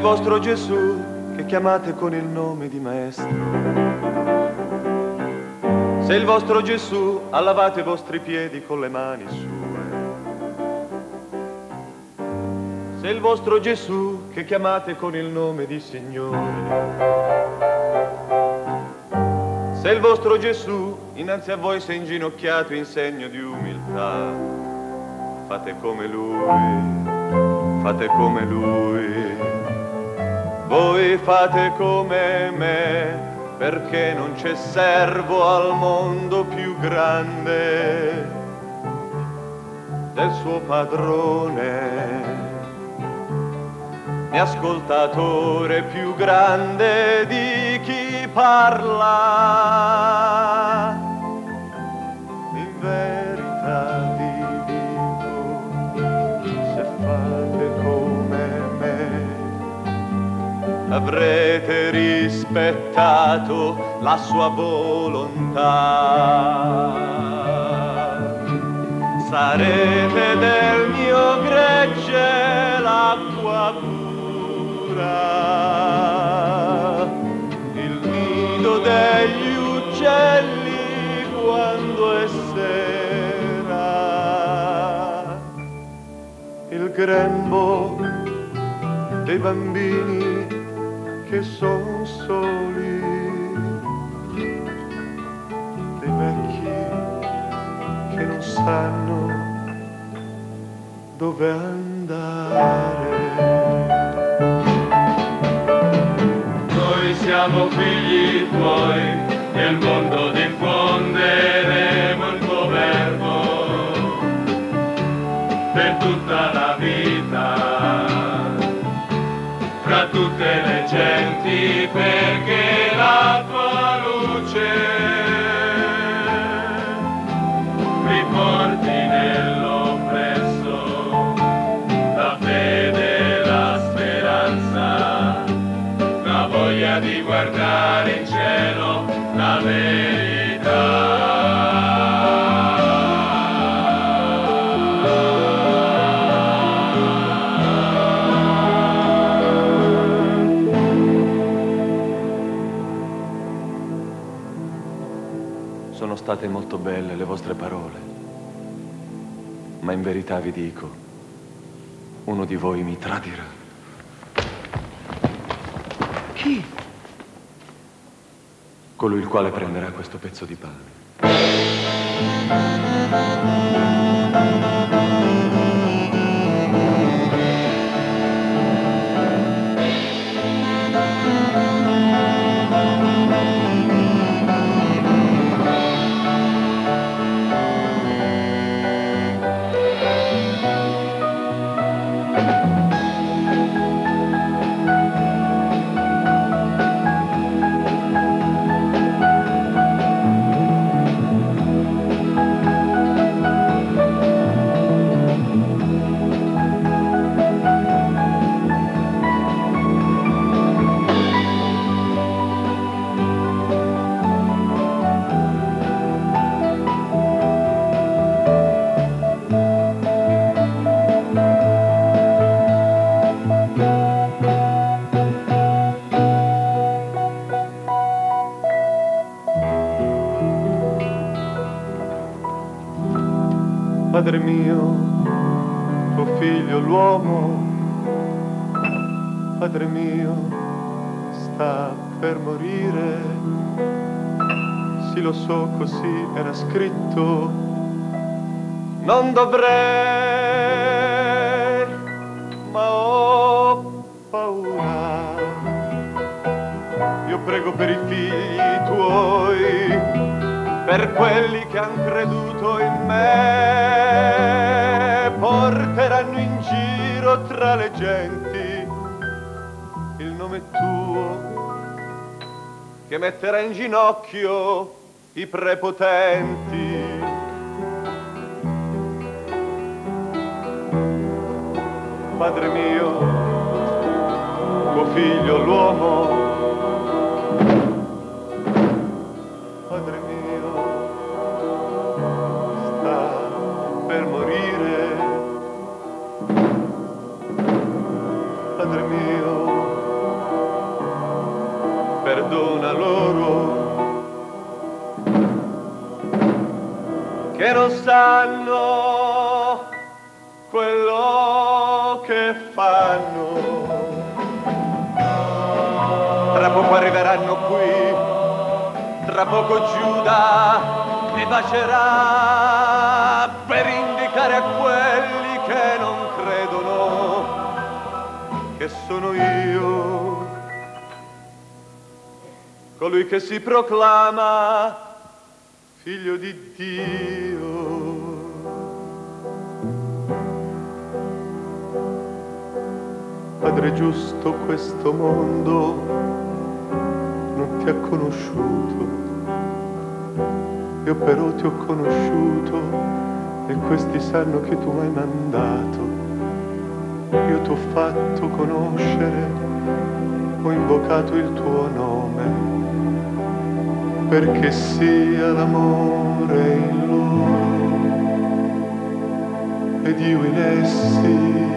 Vostro Gesù che chiamate con il nome di maestro. Se il vostro Gesù ha lavato i vostri piedi con le mani sue. Se il vostro Gesù che chiamate con il nome di Signore. Se il vostro Gesù innanzi a voi si è inginocchiato in segno di umiltà, fate come lui, fate come lui. Voi fate come me, perché non c'è servo al mondo più grande del suo padrone, né ascoltatore più grande di chi parla. Avrete rispettato la sua volontà. Sarete del mio gregge l'acqua pura, il nido degli uccelli quando è sera, il grembo dei bambini che sono soli, dei vecchi che non sanno dove andare. Noi siamo figli tuoi, nel mondo diffonderemo il tuo verbo per tutta la vita perché state molto belle le vostre parole, ma in verità vi dico, uno di voi mi tradirà. Chi? Colui il quale prenderà questo pezzo di pane. padre mio, tuo figlio l'uomo, padre mio, sta per morire. Sì, lo so, così era scritto. Non dovrei, ma ho paura. Io prego per i figli tuoi, per quelli che han creduto in me. Tra le genti il nome tuo, che metterà in ginocchio i prepotenti. Padre mio, tuo figlio l'uomo, Padre mio, che non sanno quello che fanno. Tra poco arriveranno qui, tra poco Giuda mi bacerà per indicare a quelli che non credono che sono io, colui che si proclama figlio di Dio. Padre giusto, questo mondo non ti ha conosciuto. Io però ti ho conosciuto e questi sanno che tu mi hai mandato. Io ti ho fatto conoscere, ho invocato il tuo nome, perché sia l'amore in loro ed io in essi.